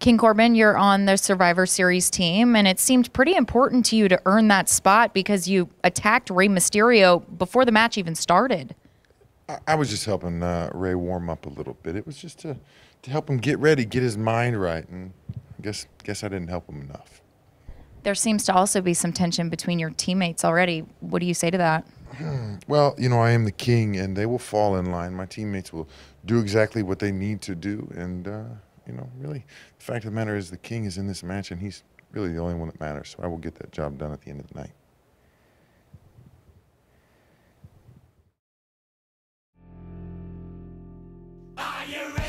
King Corbin, you're on the Survivor Series team, and it seemed pretty important to you to earn that spot because you attacked Rey Mysterio before the match even started. I, I was just helping uh, Rey warm up a little bit. It was just to to help him get ready, get his mind right, and I guess guess I didn't help him enough. There seems to also be some tension between your teammates already. What do you say to that? Well, you know, I am the king, and they will fall in line. My teammates will do exactly what they need to do, and uh, you know, really, the fact of the matter is the king is in this match, and he's really the only one that matters. So I will get that job done at the end of the night. Are you ready?